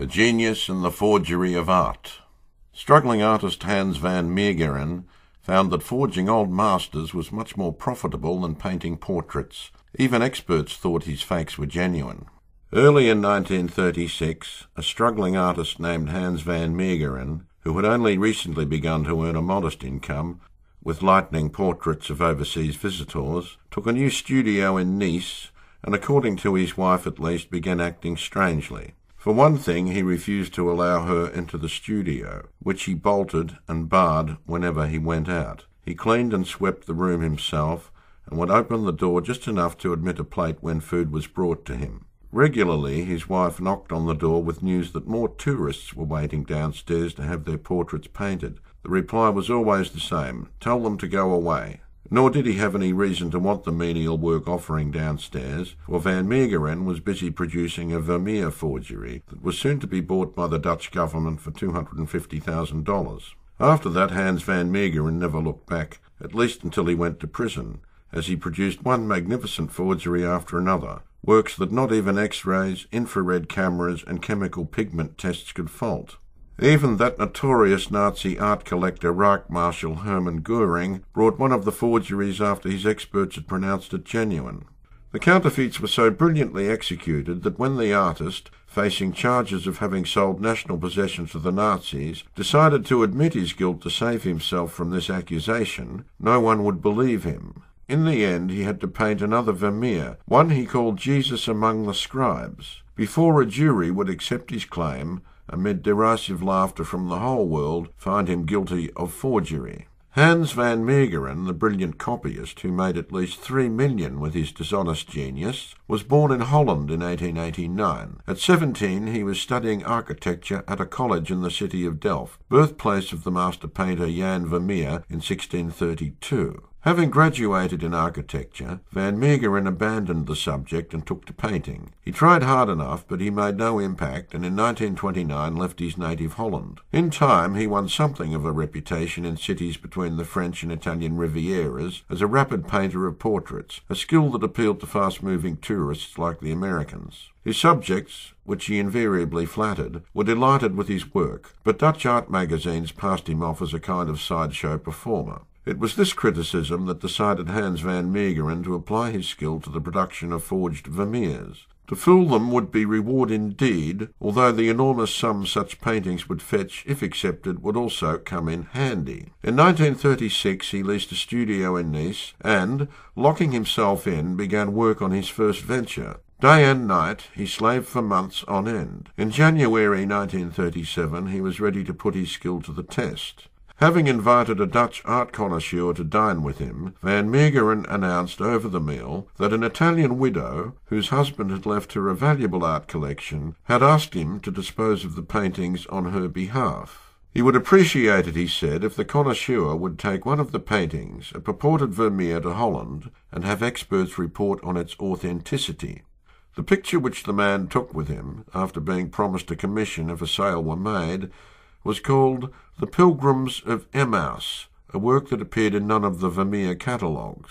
A Genius and the Forgery of Art. Struggling artist Hans van Meegeren found that forging old masters was much more profitable than painting portraits. Even experts thought his fakes were genuine. Early in 1936, a struggling artist named Hans van Meegeren, who had only recently begun to earn a modest income with lightning portraits of overseas visitors, took a new studio in Nice and, according to his wife at least, began acting strangely. For one thing, he refused to allow her into the studio, which he bolted and barred whenever he went out. He cleaned and swept the room himself, and would open the door just enough to admit a plate when food was brought to him. Regularly, his wife knocked on the door with news that more tourists were waiting downstairs to have their portraits painted. The reply was always the same tell them to go away. Nor did he have any reason to want the menial work offering downstairs, for Van Meegeren was busy producing a Vermeer forgery that was soon to be bought by the Dutch government for $250,000. After that, Hans van Meegeren never looked back, at least until he went to prison, as he produced one magnificent forgery after another, works that not even X-rays, infrared cameras, and chemical pigment tests could fault. Even that notorious Nazi art collector Reich Marshal Hermann Goering brought one of the forgeries after his experts had pronounced it genuine. The counterfeits were so brilliantly executed that when the artist, facing charges of having sold national possessions to the Nazis, decided to admit his guilt to save himself from this accusation, no one would believe him. In the end, he had to paint another Vermeer, one he called Jesus among the Scribes. Before a jury would accept his claim, amid derisive laughter from the whole world, find him guilty of forgery. Hans van Meegeren, the brilliant copyist who made at least three million with his dishonest genius, was born in Holland in 1889. At seventeen he was studying architecture at a college in the city of Delft, birthplace of the master painter Jan Vermeer in 1632. Having graduated in architecture, Van Meegeren abandoned the subject and took to painting. He tried hard enough, but he made no impact, and in 1929 left his native Holland. In time, he won something of a reputation in cities between the French and Italian Rivieras as a rapid painter of portraits, a skill that appealed to fast-moving tourists like the Americans. His subjects, which he invariably flattered, were delighted with his work, but Dutch art magazines passed him off as a kind of sideshow performer. It was this criticism that decided Hans van Meegeren to apply his skill to the production of forged Vermeers. To fool them would be reward indeed, although the enormous sum such paintings would fetch, if accepted, would also come in handy. In 1936 he leased a studio in Nice and, locking himself in, began work on his first venture. Day and night he slaved for months on end. In January 1937 he was ready to put his skill to the test. Having invited a Dutch art connoisseur to dine with him, Van Meegeren announced over the meal that an Italian widow, whose husband had left her a valuable art collection, had asked him to dispose of the paintings on her behalf. He would appreciate it, he said, if the connoisseur would take one of the paintings, a purported Vermeer, to Holland and have experts report on its authenticity. The picture which the man took with him, after being promised a commission if a sale were made, was called The Pilgrims of Emmaus, a work that appeared in none of the Vermeer catalogues.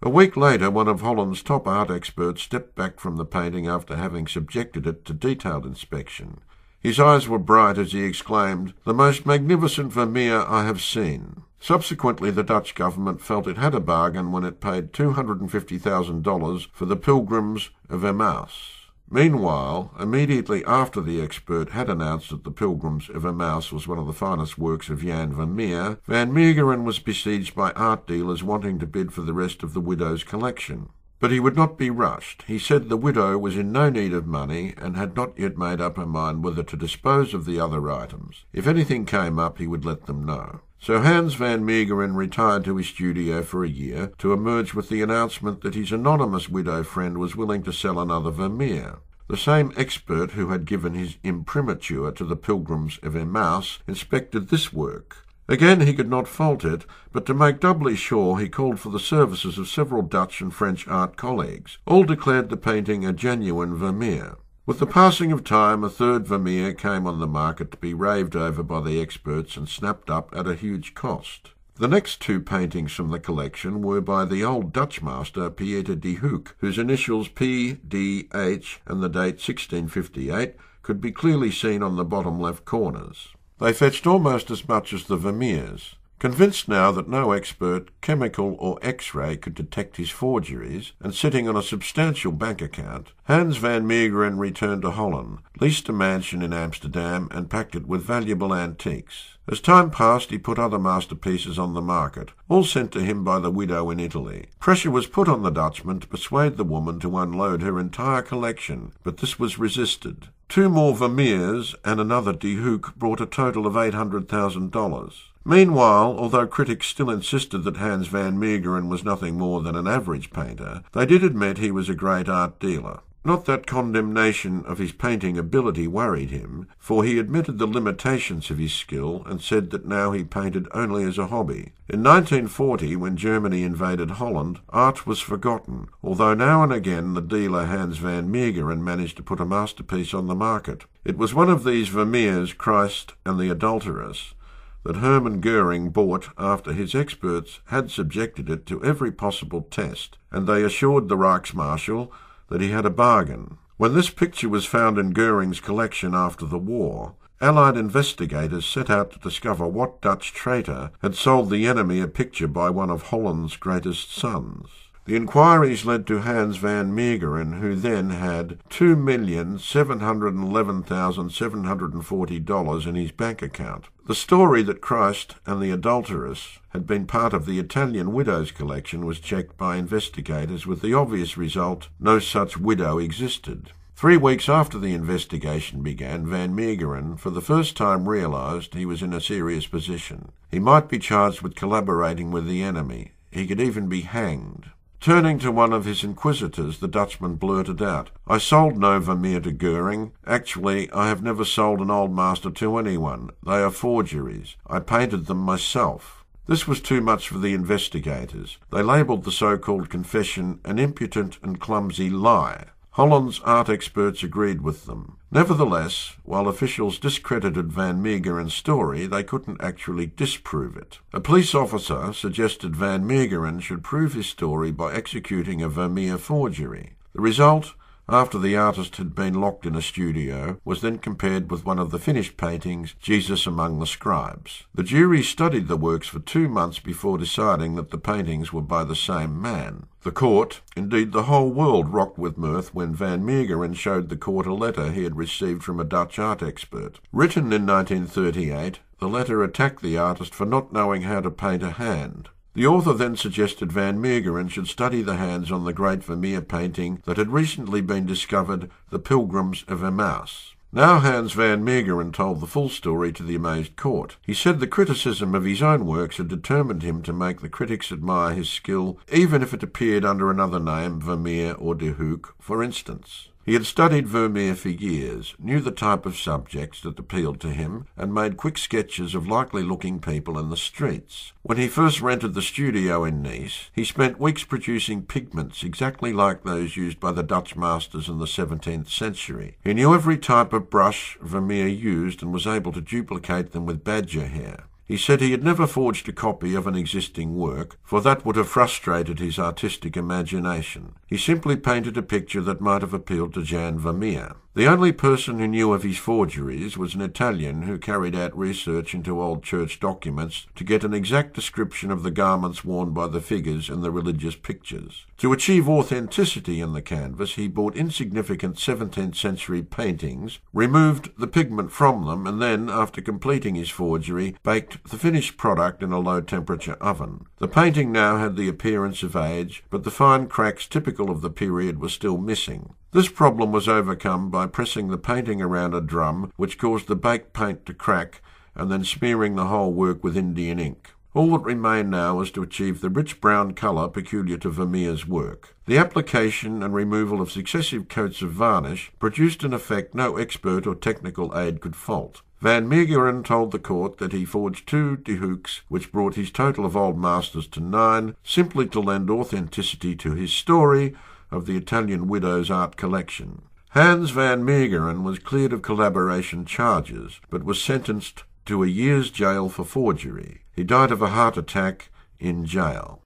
A week later, one of Holland's top art experts stepped back from the painting after having subjected it to detailed inspection. His eyes were bright as he exclaimed, The most magnificent Vermeer I have seen. Subsequently, the Dutch government felt it had a bargain when it paid $250,000 for the Pilgrims of Emmaus. Meanwhile, immediately after the expert had announced that the Pilgrims of Emmaus was one of the finest works of Jan van Vermeer, Van Meegeren was besieged by art dealers wanting to bid for the rest of the widow's collection. But he would not be rushed. He said the widow was in no need of money and had not yet made up her mind whether to dispose of the other items. If anything came up, he would let them know. So Hans van Meegeren retired to his studio for a year to emerge with the announcement that his anonymous widow friend was willing to sell another Vermeer. The same expert who had given his imprimatur to the Pilgrims of Emmaus inspected this work. Again he could not fault it, but to make doubly sure he called for the services of several Dutch and French art colleagues. All declared the painting a genuine Vermeer. With the passing of time, a third Vermeer came on the market to be raved over by the experts and snapped up at a huge cost. The next two paintings from the collection were by the old Dutch master Pieter de Hooch, whose initials P, D, H, and the date 1658 could be clearly seen on the bottom left corners. They fetched almost as much as the Vermeers, Convinced now that no expert, chemical or X-ray could detect his forgeries, and sitting on a substantial bank account, Hans van Meegeren returned to Holland, leased a mansion in Amsterdam, and packed it with valuable antiques. As time passed, he put other masterpieces on the market, all sent to him by the widow in Italy. Pressure was put on the Dutchman to persuade the woman to unload her entire collection, but this was resisted. Two more Vermeers and another De Hooch brought a total of $800,000. Meanwhile, although critics still insisted that Hans van Meegeren was nothing more than an average painter, they did admit he was a great art dealer. Not that condemnation of his painting ability worried him, for he admitted the limitations of his skill and said that now he painted only as a hobby. In 1940, when Germany invaded Holland, art was forgotten, although now and again the dealer Hans van Meegeren managed to put a masterpiece on the market. It was one of these Vermeers, Christ and the Adulteress, that Hermann Goering bought after his experts had subjected it to every possible test, and they assured the Reichsmarshal that he had a bargain. When this picture was found in Goering's collection after the war, Allied investigators set out to discover what Dutch traitor had sold the enemy a picture by one of Holland's greatest sons. The inquiries led to Hans van Meegeren, who then had $2,711,740 in his bank account. The story that Christ and the adulteress had been part of the Italian widow's collection was checked by investigators with the obvious result no such widow existed. Three weeks after the investigation began, Van Meegeren for the first time realised he was in a serious position. He might be charged with collaborating with the enemy. He could even be hanged. Turning to one of his inquisitors, the Dutchman blurted out, I sold no Vermeer to Goering. Actually, I have never sold an old master to anyone. They are forgeries. I painted them myself. This was too much for the investigators. They labelled the so-called confession an impudent and clumsy lie. Holland's art experts agreed with them. Nevertheless, while officials discredited Van Meegeren's story, they couldn't actually disprove it. A police officer suggested Van Meegeren should prove his story by executing a Vermeer forgery. The result after the artist had been locked in a studio, was then compared with one of the finished paintings, Jesus Among the Scribes. The jury studied the works for two months before deciding that the paintings were by the same man. The court, indeed the whole world, rocked with mirth when Van Meegeren showed the court a letter he had received from a Dutch art expert. Written in 1938, the letter attacked the artist for not knowing how to paint a hand. The author then suggested Van Meegeren should study the hands on the great Vermeer painting that had recently been discovered, The Pilgrims of Emmaus. Now Hans van Meegeren told the full story to the amazed court. He said the criticism of his own works had determined him to make the critics admire his skill, even if it appeared under another name, Vermeer or De Hooch, for instance. He had studied Vermeer for years, knew the type of subjects that appealed to him, and made quick sketches of likely looking people in the streets. When he first rented the studio in Nice, he spent weeks producing pigments exactly like those used by the Dutch masters in the 17th century. He knew every type of brush Vermeer used and was able to duplicate them with badger hair. He said he had never forged a copy of an existing work, for that would have frustrated his artistic imagination. He simply painted a picture that might have appealed to Jan Vermeer. The only person who knew of his forgeries was an Italian who carried out research into old church documents to get an exact description of the garments worn by the figures in the religious pictures. To achieve authenticity in the canvas, he bought insignificant 17th century paintings, removed the pigment from them, and then, after completing his forgery, baked the finished product in a low temperature oven. The painting now had the appearance of age, but the fine cracks typical of the period were still missing. This problem was overcome by pressing the painting around a drum, which caused the baked paint to crack, and then smearing the whole work with Indian ink. All that remained now was to achieve the rich brown colour peculiar to Vermeer's work. The application and removal of successive coats of varnish produced an effect no expert or technical aid could fault. Van Meegeren told the court that he forged two De Hoochs, which brought his total of old masters to nine, simply to lend authenticity to his story of the Italian widow's art collection. Hans van Meegeren was cleared of collaboration charges, but was sentenced to a year's jail for forgery. He died of a heart attack in jail.